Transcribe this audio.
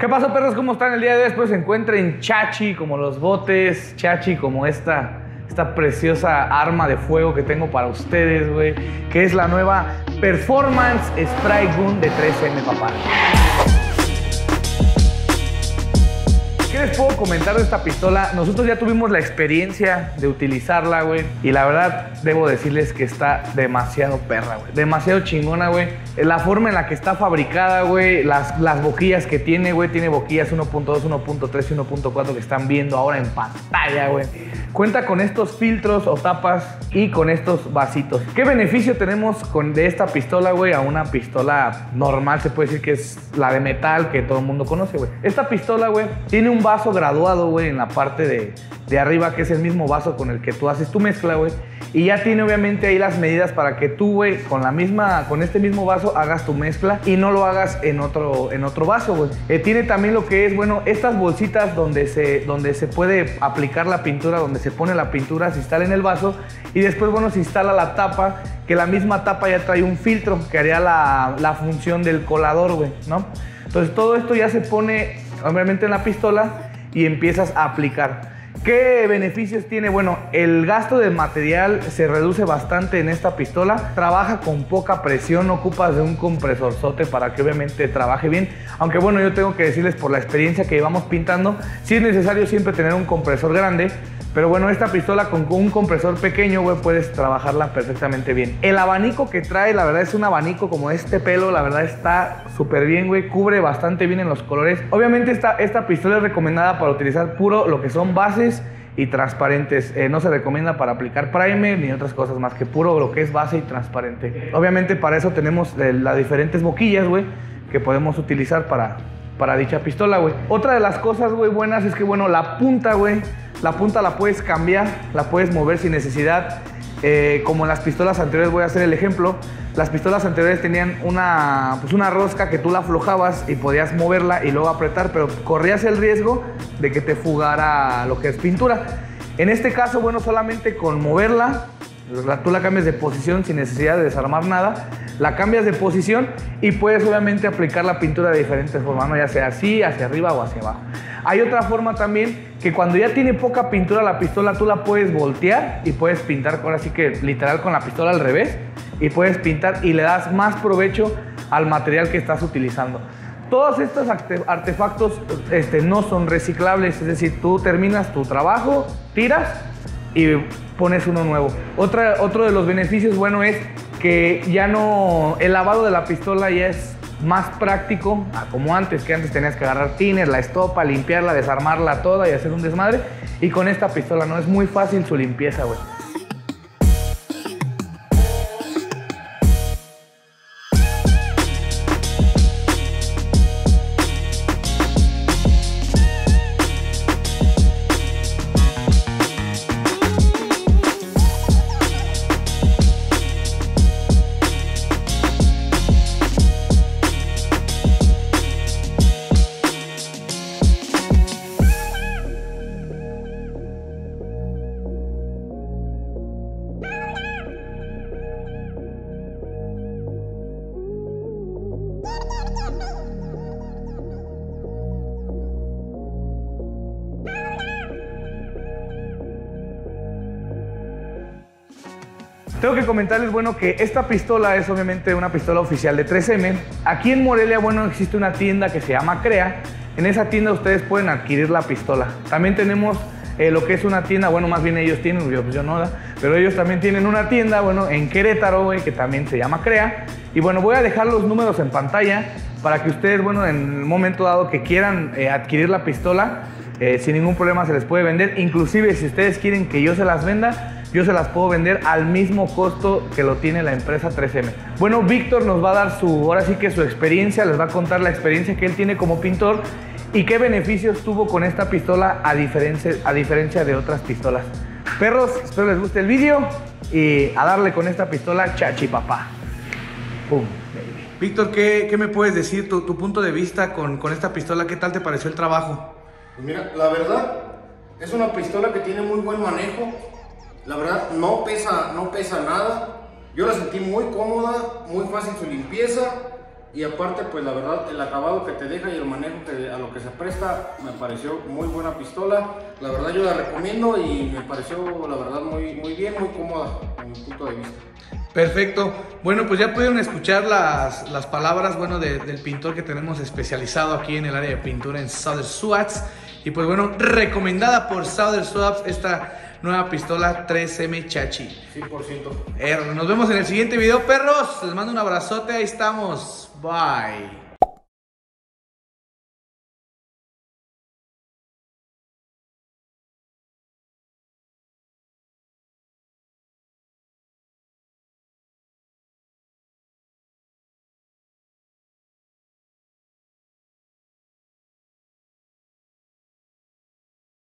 ¿Qué pasó, perros? ¿Cómo están el día de hoy? Espero se encuentren chachi como los botes, chachi como esta, esta preciosa arma de fuego que tengo para ustedes, güey, que es la nueva Performance Spray Gun de 3M, papá. ¿Qué les puedo comentar de esta pistola? Nosotros ya tuvimos la experiencia de utilizarla, güey. Y la verdad, debo decirles que está demasiado perra, güey. Demasiado chingona, güey. La forma en la que está fabricada, güey. Las, las boquillas que tiene, güey. Tiene boquillas 1.2, 1.3 y 1.4 que están viendo ahora en pantalla, güey. Cuenta con estos filtros o tapas y con estos vasitos. ¿Qué beneficio tenemos con, de esta pistola, güey, a una pistola normal? Se puede decir que es la de metal que todo el mundo conoce, güey. Esta pistola, güey, tiene un vaso graduado, güey, en la parte de, de arriba, que es el mismo vaso con el que tú haces tu mezcla, güey. Y ya tiene obviamente ahí las medidas para que tú, güey, con la misma, con este mismo vaso hagas tu mezcla y no lo hagas en otro, en otro vaso, güey. Eh, tiene también lo que es, bueno, estas bolsitas donde se, donde se puede aplicar la pintura, donde se pone la pintura, se instala en el vaso y después, bueno, se instala la tapa, que la misma tapa ya trae un filtro que haría la, la función del colador, güey, ¿no? Entonces todo esto ya se pone, obviamente, en la pistola y empiezas a aplicar. ¿Qué beneficios tiene? Bueno, el gasto de material se reduce bastante en esta pistola. Trabaja con poca presión, no ocupas de un compresorzote para que obviamente trabaje bien. Aunque bueno, yo tengo que decirles por la experiencia que llevamos pintando, sí es necesario siempre tener un compresor grande. Pero bueno, esta pistola con un compresor pequeño, güey, puedes trabajarla perfectamente bien. El abanico que trae, la verdad es un abanico como este pelo, la verdad está súper bien, güey. Cubre bastante bien en los colores. Obviamente esta, esta pistola es recomendada para utilizar puro lo que son bases y transparentes. Eh, no se recomienda para aplicar primer ni otras cosas más que puro lo que es base y transparente. Obviamente para eso tenemos eh, las diferentes boquillas, güey, que podemos utilizar para, para dicha pistola, güey. Otra de las cosas, güey, buenas es que, bueno, la punta, güey, la punta la puedes cambiar, la puedes mover sin necesidad. Eh, como en las pistolas anteriores, voy a hacer el ejemplo. Las pistolas anteriores tenían una, pues una rosca que tú la aflojabas y podías moverla y luego apretar, pero corrías el riesgo de que te fugara lo que es pintura. En este caso, bueno, solamente con moverla, la- tú la cambias de posición sin necesidad de desarmar nada, la cambias de posición y puedes obviamente aplicar la pintura de diferentes formas, ¿no? ya sea así, hacia arriba o hacia abajo. Hay otra forma también que cuando ya tiene poca pintura la pistola, tú la puedes voltear y puedes pintar, ahora sí que literal con la pistola al revés, y puedes pintar y le das más provecho al material que estás utilizando. Todos estos arte- artefactos este, no son reciclables, es decir, tú terminas tu trabajo, tiras y pones uno nuevo. Otra, otro de los beneficios, bueno, es que ya no, el lavado de la pistola ya es más práctico, a como antes, que antes tenías que agarrar tiner, la estopa, limpiarla, desarmarla toda y hacer un desmadre. Y con esta pistola no es muy fácil su limpieza, güey. Tengo que comentarles, bueno, que esta pistola es obviamente una pistola oficial de 3M. Aquí en Morelia, bueno, existe una tienda que se llama Crea. En esa tienda ustedes pueden adquirir la pistola. También tenemos eh, lo que es una tienda, bueno, más bien ellos tienen, yo, pues yo pero ellos también tienen una tienda, bueno, en Querétaro, que también se llama Crea. Y bueno, voy a dejar los números en pantalla para que ustedes, bueno, en el momento dado que quieran eh, adquirir la pistola, eh, sin ningún problema se les puede vender. Inclusive si ustedes quieren que yo se las venda, yo se las puedo vender al mismo costo que lo tiene la empresa 3M. Bueno, Víctor nos va a dar su, ahora sí que su experiencia, les va a contar la experiencia que él tiene como pintor y qué beneficios tuvo con esta pistola a diferencia, a diferencia de otras pistolas. Perros, espero les guste el vídeo y a darle con esta pistola chachi papá. Pum, baby. Víctor, ¿qué, qué me puedes decir? Tu, tu punto de vista con, con esta pistola, ¿qué tal te pareció el trabajo? Pues mira, la verdad, es una pistola que tiene muy buen manejo. La verdad, no pesa, no pesa nada. Yo la sentí muy cómoda, muy fácil su limpieza. Y aparte, pues la verdad, el acabado que te deja y el manejo que, a lo que se presta, me pareció muy buena pistola. La verdad yo la recomiendo y me pareció, la verdad, muy, muy bien, muy cómoda, en mi punto de vista. Perfecto. Bueno, pues ya pudieron escuchar las, las palabras bueno, de- del pintor que tenemos especializado aquí en el área de pintura en Southern Swaps. Y pues bueno, recomendada por Southern Swaps esta nueva pistola 3M Chachi. 100%. Eh, nos vemos en el siguiente video, perros. Les mando un abrazote. Ahí estamos. Bye.